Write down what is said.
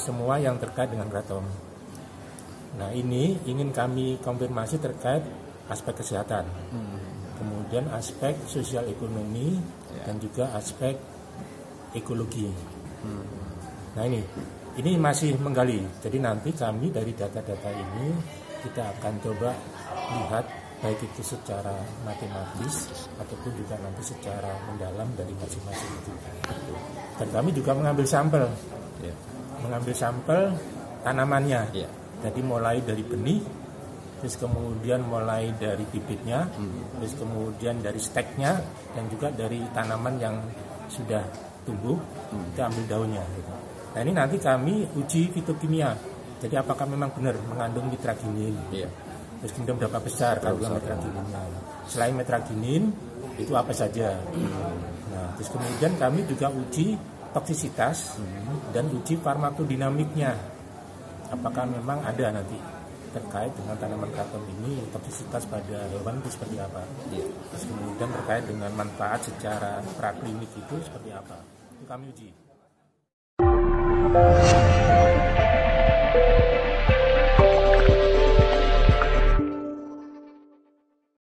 semua yang terkait dengan kratom. Nah ini ingin kami konfirmasi terkait aspek kesehatan, kemudian aspek sosial ekonomi dan juga aspek ekologi. Nah ini ini masih menggali. Jadi nanti kami dari data-data ini kita akan coba lihat baik itu secara matematis ataupun juga nanti secara mendalam dari masing-masing itu. Dan kami juga mengambil sampel, Ya. Mengambil sampel tanamannya. Ya. Jadi mulai dari benih, terus kemudian mulai dari bibitnya, terus kemudian dari steknya, dan juga dari tanaman yang sudah tumbuh, kita ambil daunnya. Gitu. Nah ini nanti kami uji fitokimia. Jadi apakah memang benar mengandung nitroginin? Iya. Terus kemudian berapa besar kandungan metragininnya. Selain metraginin, itu apa saja. Nah, terus kemudian kami juga uji toksisitas dan uji farmakodinamiknya. Apakah memang ada nanti terkait dengan tanaman kratom ini toksisitas pada hewan itu seperti apa? Iya. Terus kemudian terkait dengan manfaat secara praklinik itu seperti apa? Itu kami uji.